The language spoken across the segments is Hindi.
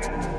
tiger.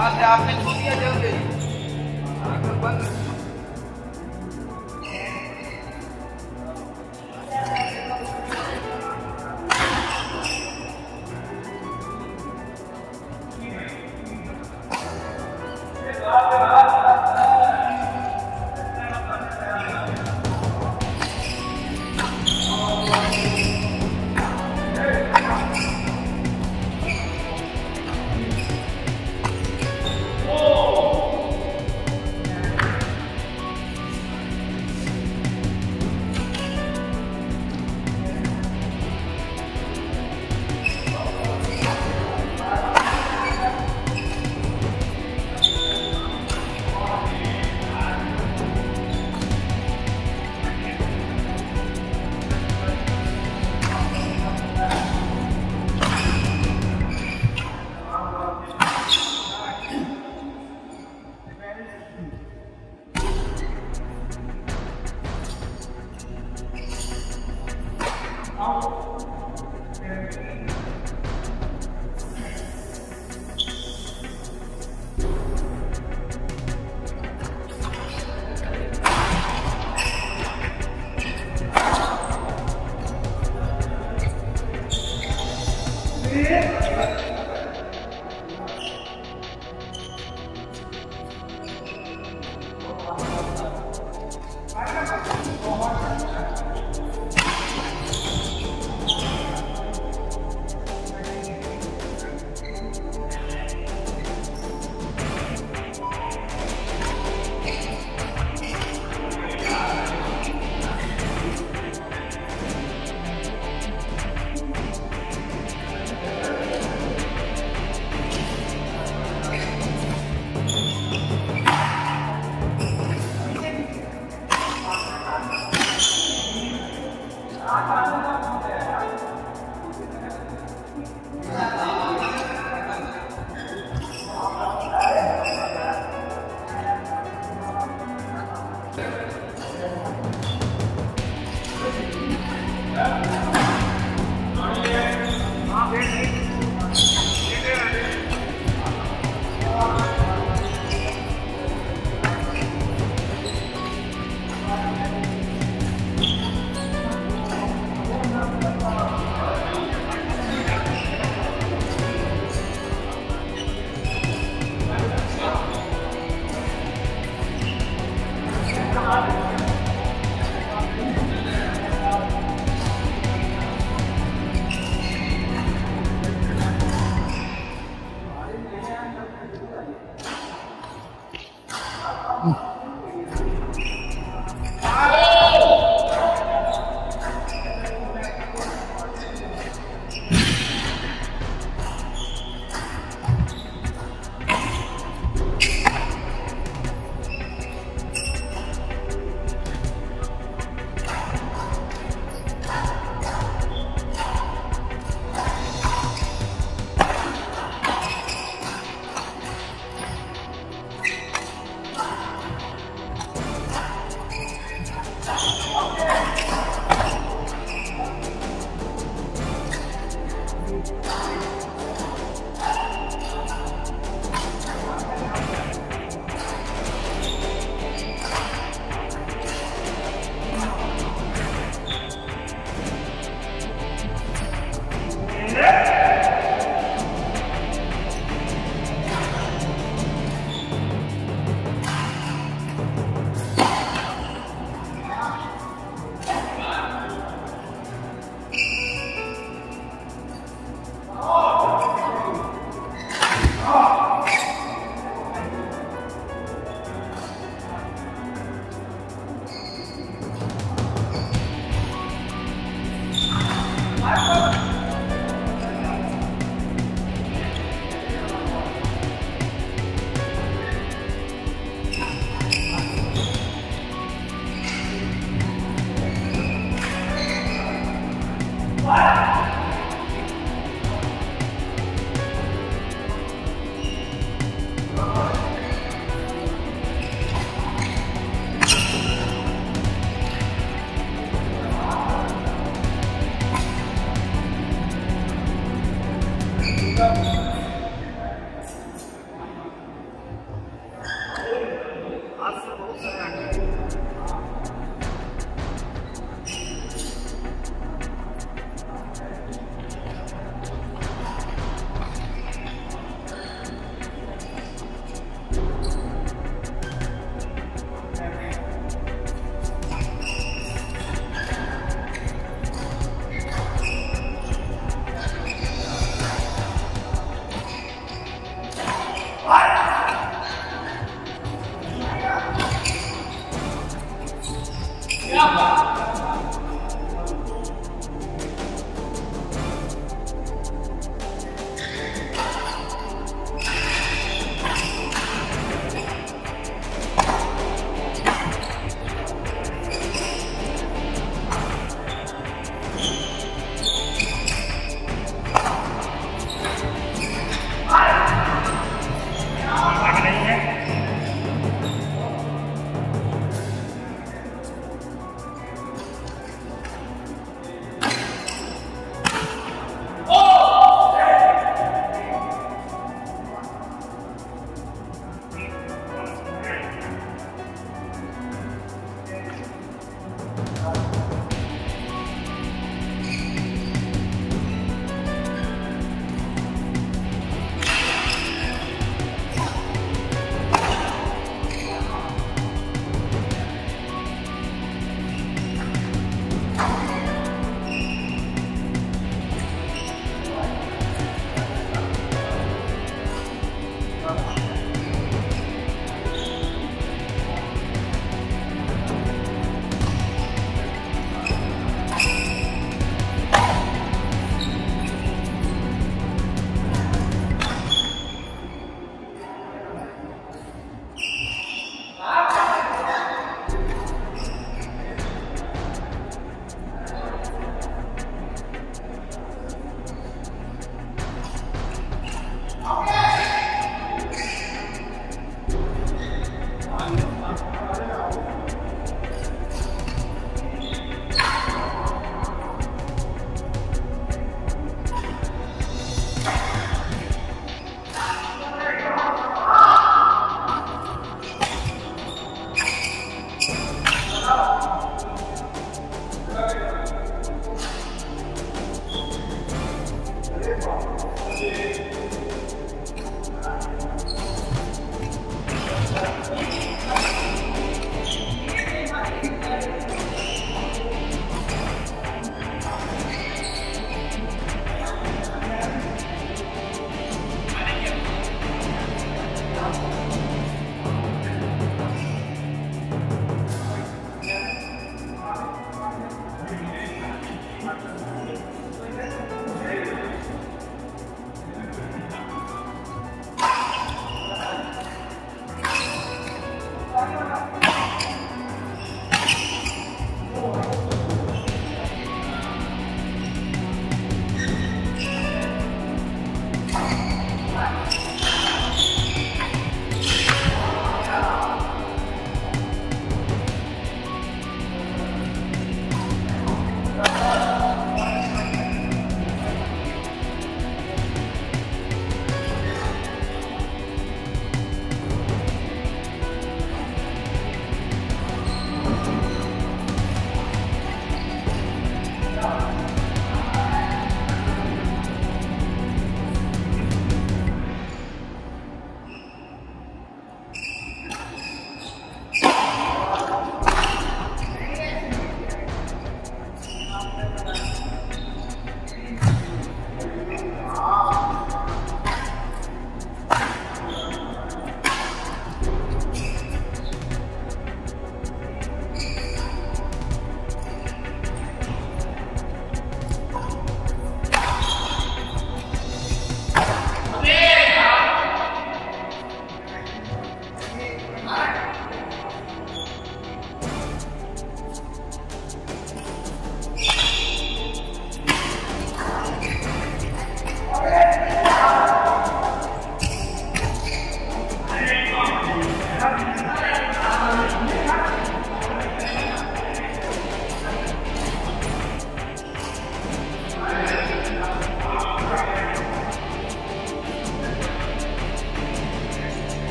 हाँ से आपने छू दिया जल्दी बंद।